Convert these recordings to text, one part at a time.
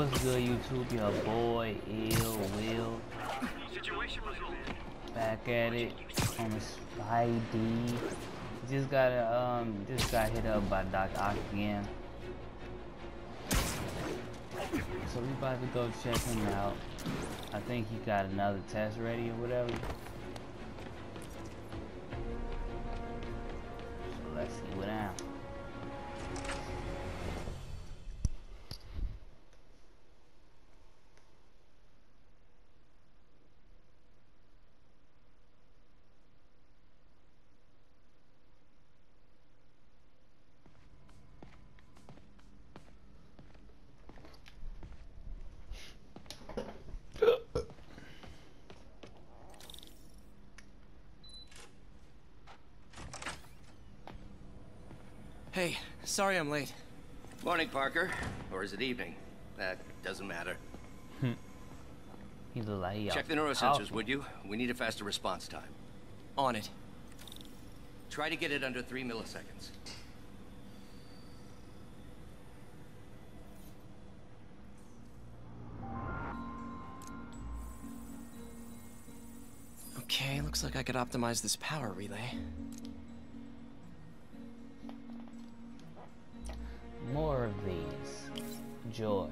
What's good, YouTube? Your boy, Iyl Will. Back at it on the Spidey. Just got um, just got hit up by Doc Ock again. So we about to go check him out. I think he got another test ready or whatever. So let's see what happens. Hey, sorry I'm late. Morning, Parker. Or is it evening? That doesn't matter. He look like he Check the neurosensors, out. would you? We need a faster response time. On it. Try to get it under three milliseconds. Okay, looks like I could optimize this power relay. More of these. Joy.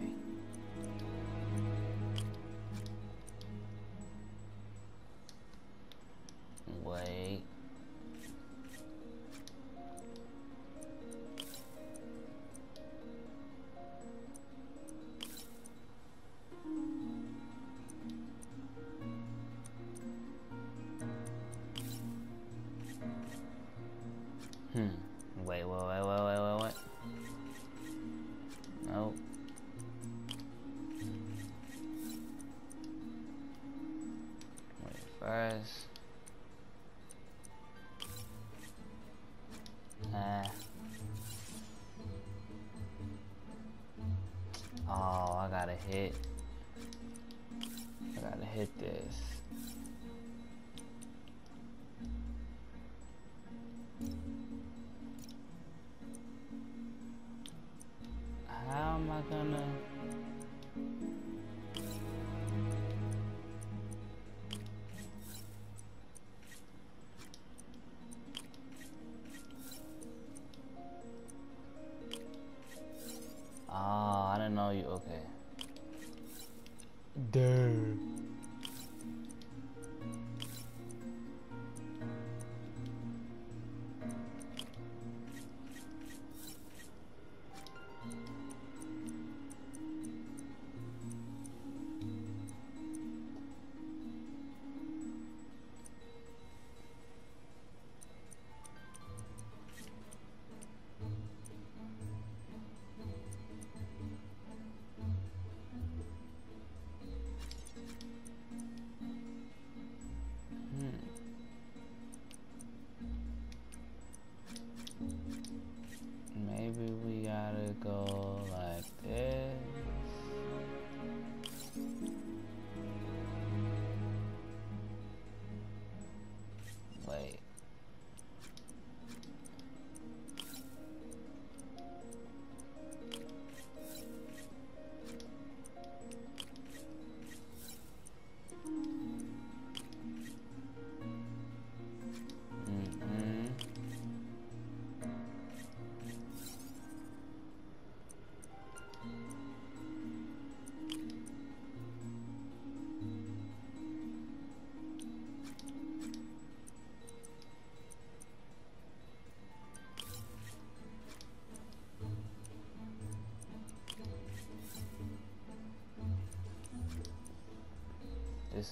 Hit. I gotta hit this. How am I gonna? Go like this.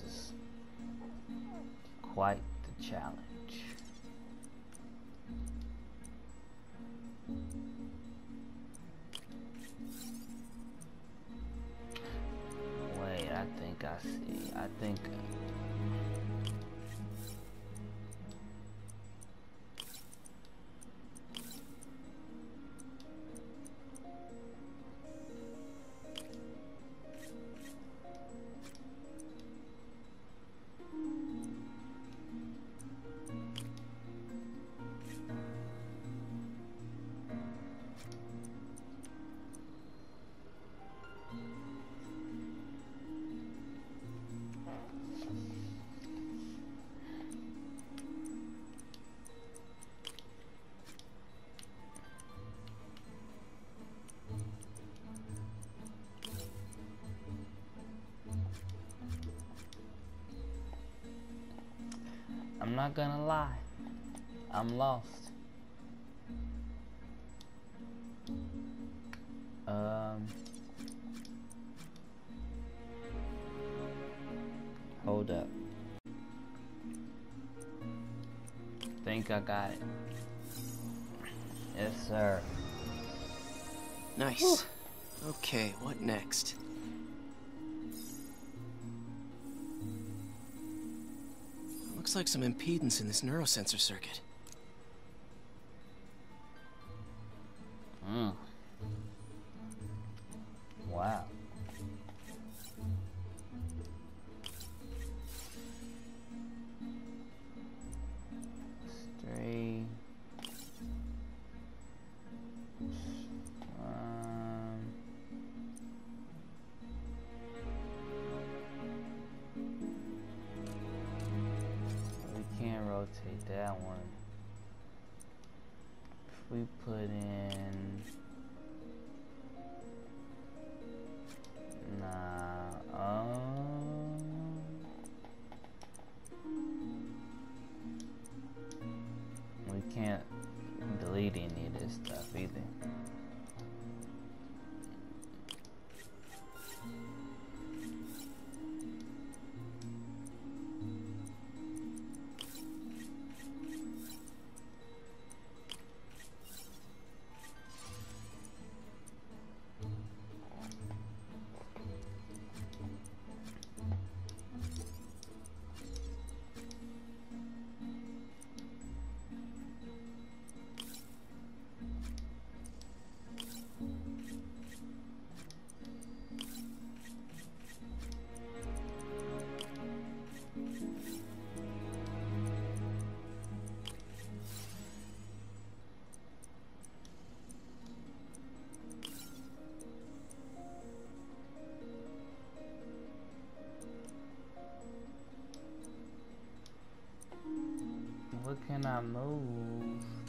This is quite the challenge. Not gonna lie. I'm lost. Um. Hold up. Think I got it. Yes, sir. Nice. Okay, what next? Looks like some impedance in this neurosensor circuit. We put in What can I move?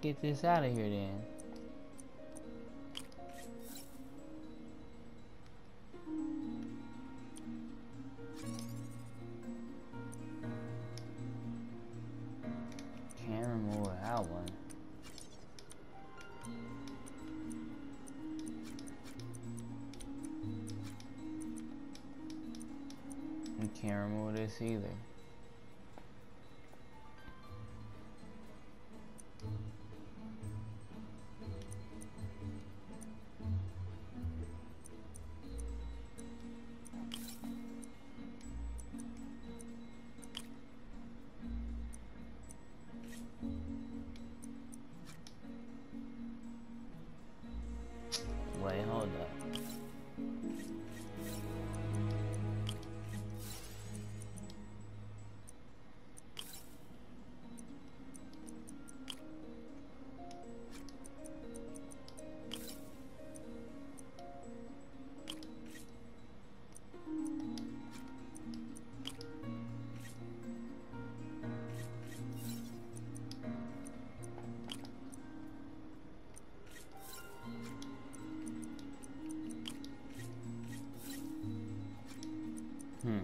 Get this out of here then? Can't remove that one. You can't remove this either. Wait, hold up. Hmm.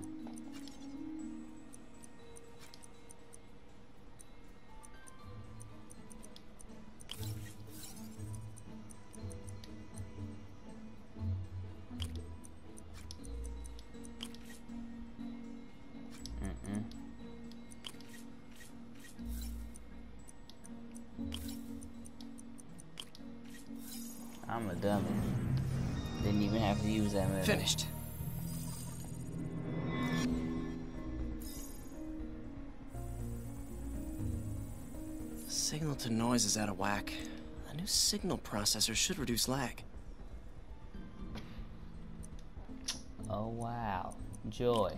I'm a dummy. Didn't even have to use that method. Finished. Signal to noise is out of whack. A new signal processor should reduce lag. Oh wow. Joy.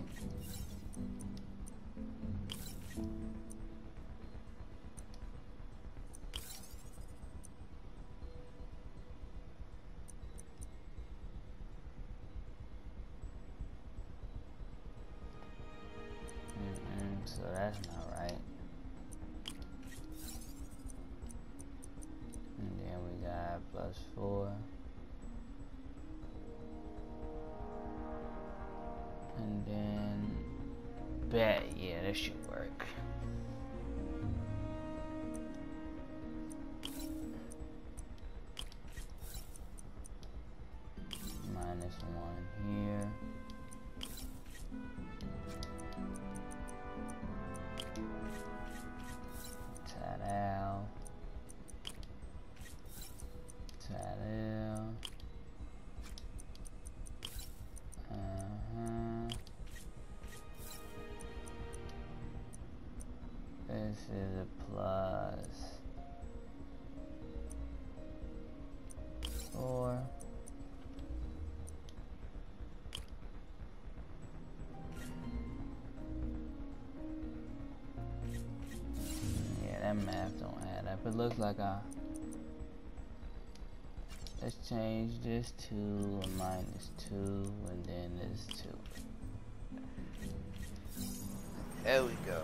Four. And then bet, yeah, that should work. This is a. Four. Yeah, that math don't add up. It looks like I. Let's change this to a minus two, and then this two. There we go.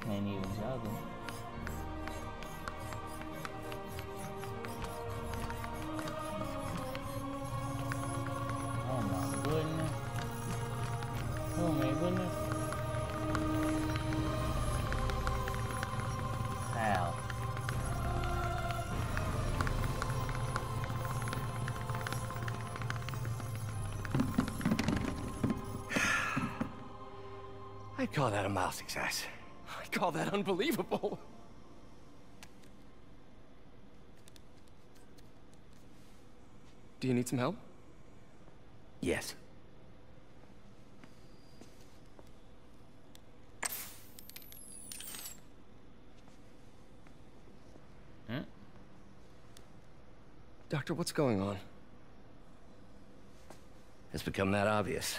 Can't even juggle. Oh my goodness. Oh my goodness. I'd call that a mild success. I call that unbelievable. Do you need some help? Yes. Hmm? Doctor, what's going on? It's become that obvious.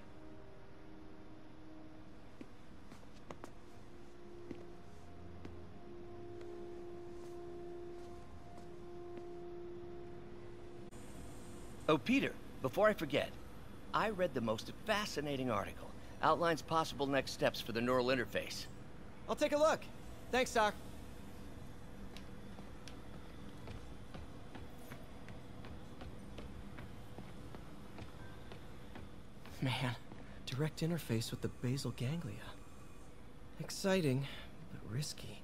Oh, Peter, before I forget, I read the most fascinating article. Outlines possible next steps for the neural interface. I'll take a look. Thanks, Doc. Man, direct interface with the basal ganglia. Exciting, but risky.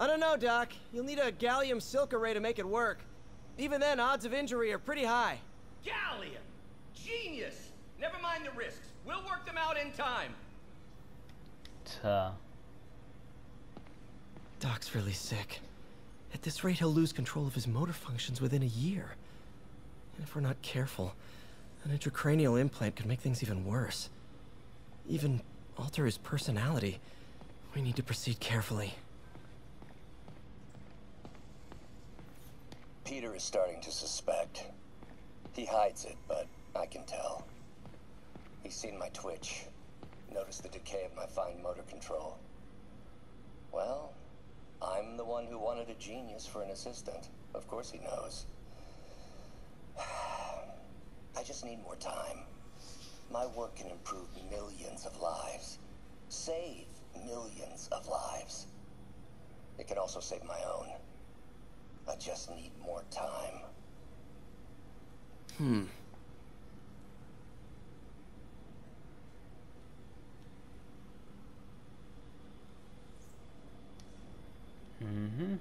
I don't know, Doc. You'll need a gallium silk array to make it work. Even then, odds of injury are pretty high. Gallium! Genius! Never mind the risks. We'll work them out in time. Tuh. Doc's really sick. At this rate, he'll lose control of his motor functions within a year. And if we're not careful, an intracranial implant could make things even worse. Even alter his personality. We need to proceed carefully. Peter is starting to suspect. He hides it, but I can tell. He's seen my twitch, noticed the decay of my fine motor control. Well, I'm the one who wanted a genius for an assistant. Of course he knows. I just need more time. My work can improve millions of lives. Save millions of lives. It can also save my own. I just need more time. Hmm. Mm-hmm.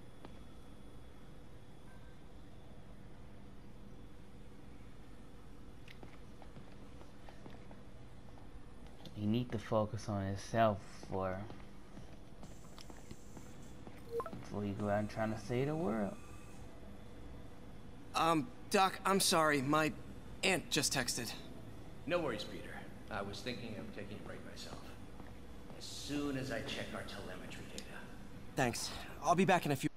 He need to focus on himself for before you go out and trying to save the world. Um, Doc, I'm sorry. My aunt just texted. No worries, Peter. I was thinking of taking a break myself. As soon as I check our telemetry data. Thanks. I'll be back in a few.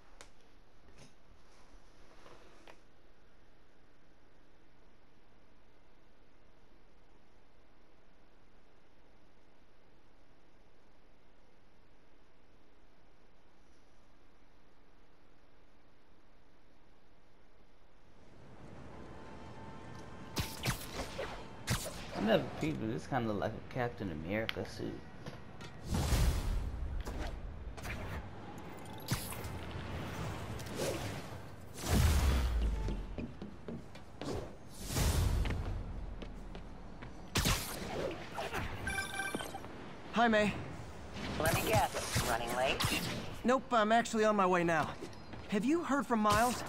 I never people. This kind of like a Captain America suit. Hi, May. Let me guess. Running late? Nope, I'm actually on my way now. Have you heard from Miles?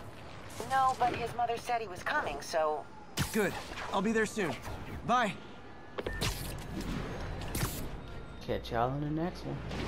No, but his mother said he was coming, so... Good. I'll be there soon. Bye. Catch y'all in the next one.